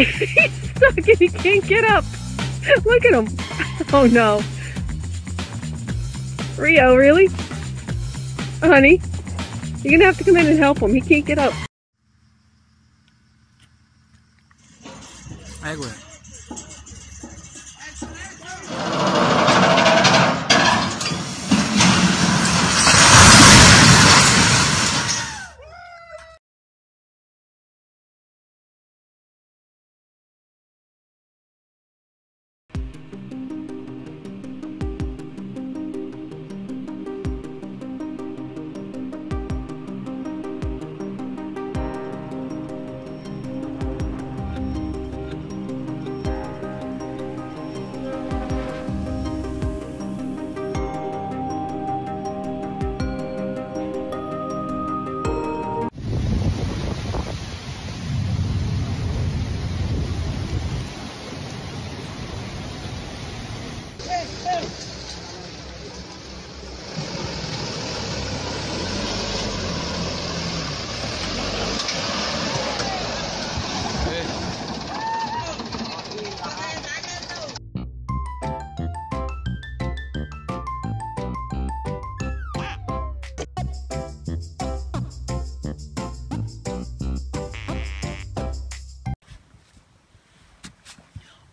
He's stuck and he can't get up. Look at him. Oh no. Rio, really? Honey, you're gonna have to come in and help him. He can't get up. Aí,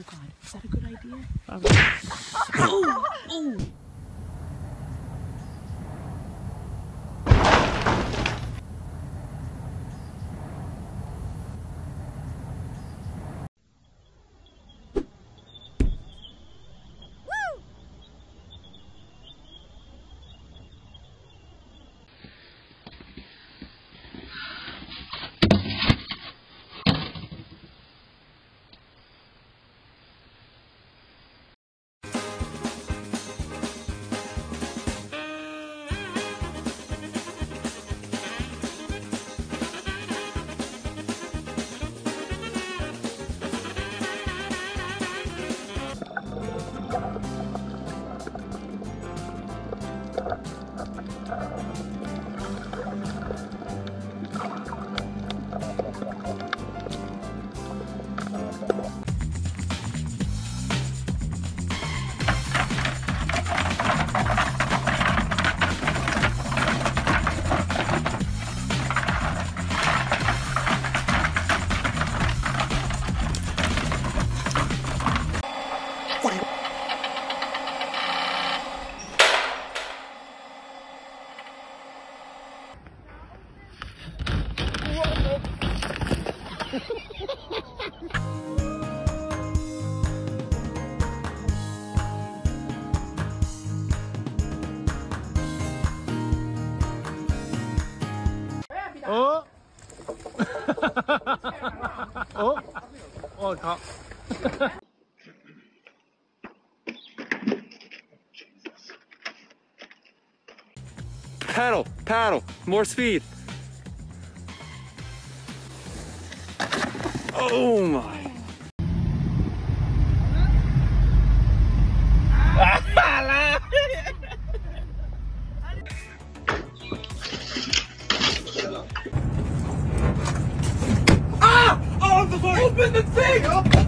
Oh God, is that a good idea? Oh! Caught. Paddle, paddle, more speed. Oh my. open the thing!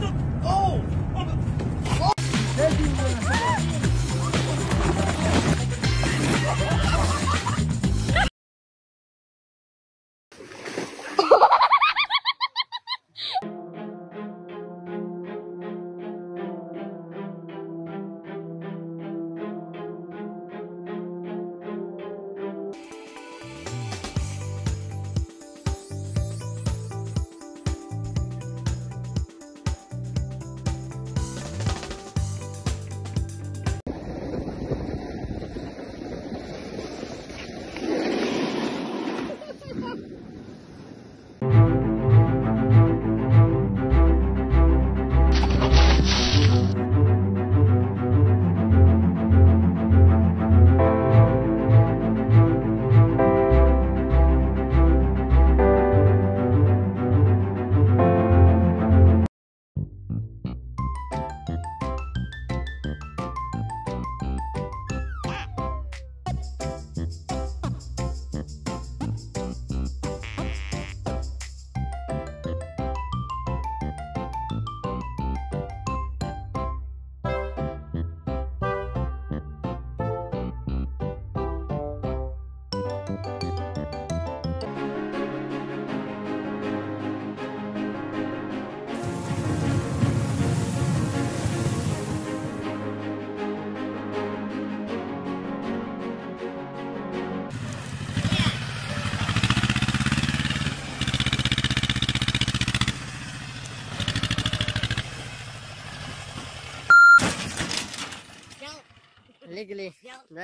I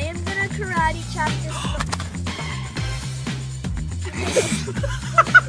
am gonna karate chop this.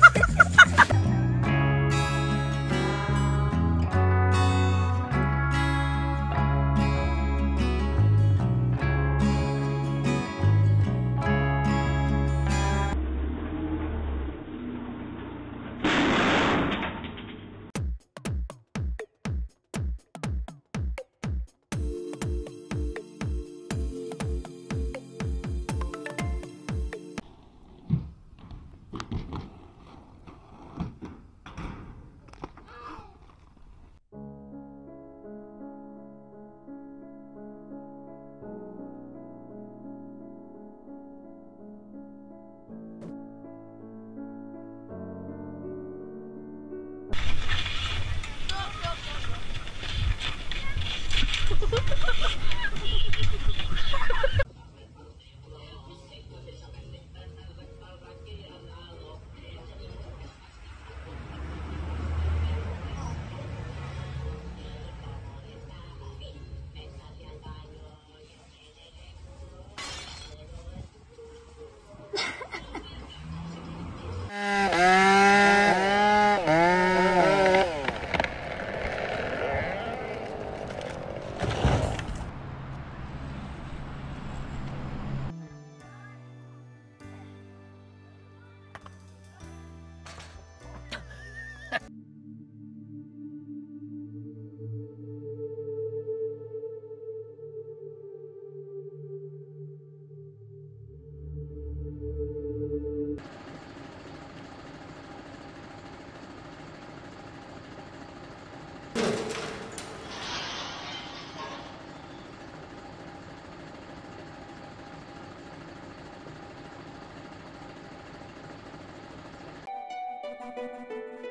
It's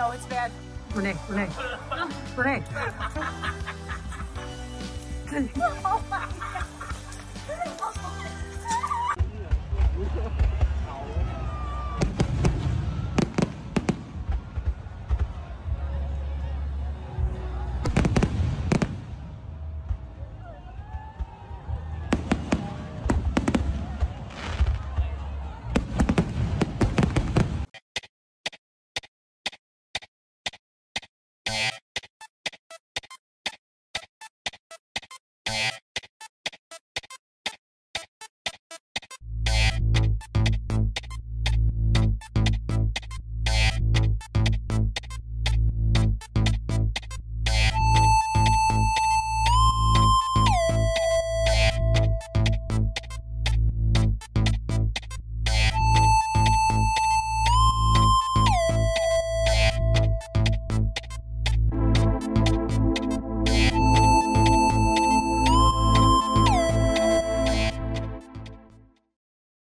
No, it's bad. Renee, Renee, Renee. oh my God. Yeah.